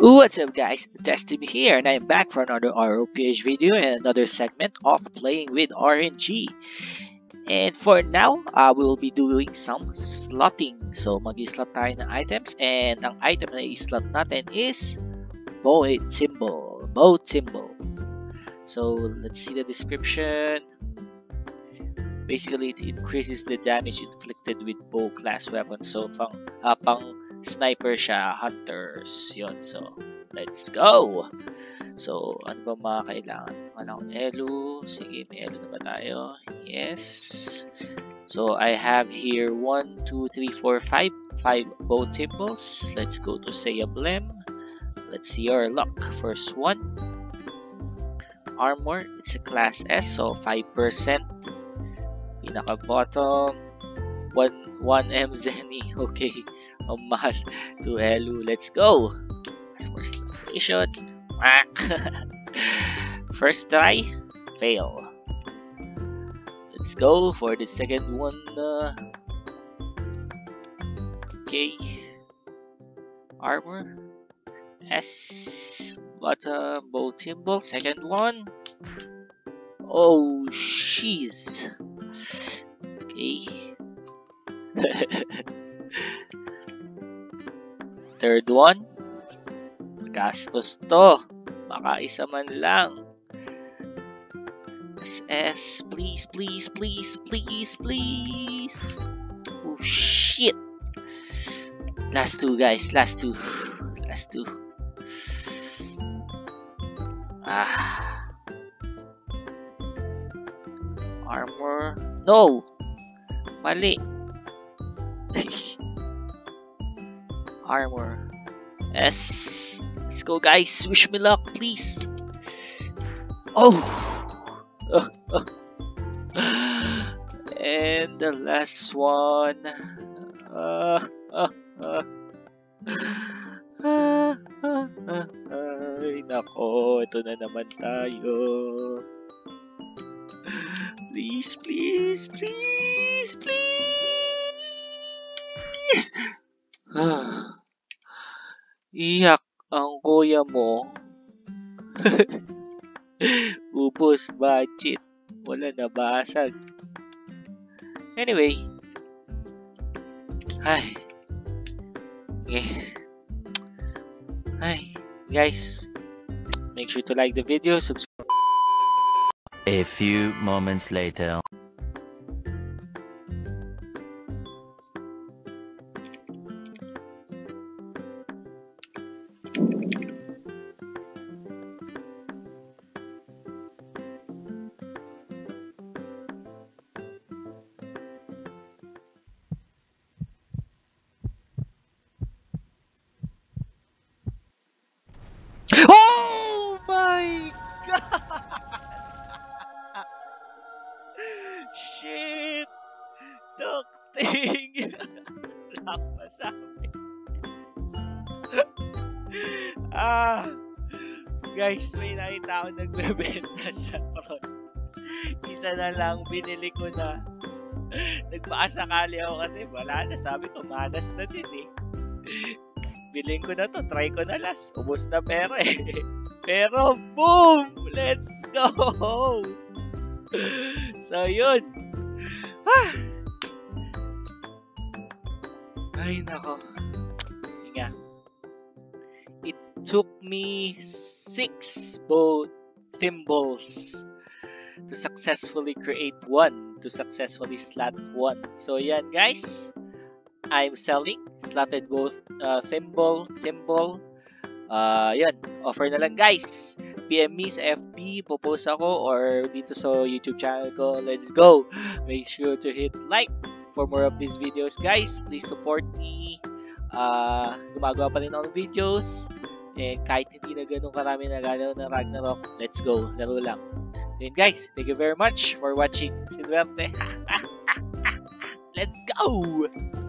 What's up guys, Destiny here and I'm back for another ROPH video and another segment of playing with RNG. And for now, uh, we will be doing some slotting. So mag-slot tayo ng items and ang item na i-slot natin is Bow Thimble. Bow Thimble. So let's see the description. Basically, it increases the damage inflicted with bow class weapons. So pang, uh, pang sniper siya, hunters, yon So, let's go! So, ano ba mga kailangan? Wala akong elu. Sige, may elu na ba tayo? Yes. So, I have here 1, 2, 3, 4, 5. 5 bow thimbles. Let's go to Seiyablem. Let's see our luck. First one. Armor. It's a class S, so 5%. Pinaka bottom. 1, 1M Zeny. Okay. Mahal. To Elu. Let's go. As for. First try. Fail. Let's go for the second one. Uh, okay. Armor. S. Bottom. Bow thimble. Second one. Oh, jeez. Third one, gastos to. Baka isa man lang. SS, please, please, please, please, please. Oh, shit. Last two, guys. Last two. Last two. Ah. Armor. No! Mali. Armor. Yes. Let's go, guys. Wish me luck, please. Oh. and the last one. Ay, nako. Ito na naman tayo. Please, please, please, please. Ah. Iyak ang kuya mo. Ubus budget. Wala na basag. Anyway. Ay. Okay. Ay. Guys. Make sure to like the video. Subscribe. A few moments later. Shit! Docting! Pa sa amin. ah! Guys, may nakita ako nagbebenta sa Tron. Isa na lang, binili ko na. Nagpaasakali ako kasi wala na. Sabi ko, manas na din eh. Biling ko na to, try ko na last. Ubus na pera eh. Pero boom! Let's go! So yun. Ah! Ay nako. Hinga. It took me six both thimbles to successfully create one to successfully slot one. So yan guys. I'm selling slotted both uh, thimble, thimble. Uh, yan, offer na lang guys. PM me sa FB, popost ako or dito sa YouTube channel ko. Let's go! Make sure to hit like for more of these videos guys. Please support me. Uh, gumagawa pa rin ng videos. And kahit hindi na ganun karami nagalaw ng Ragnarok, let's go. Laro lang. Then guys, thank you very much for watching Silverte. let's go!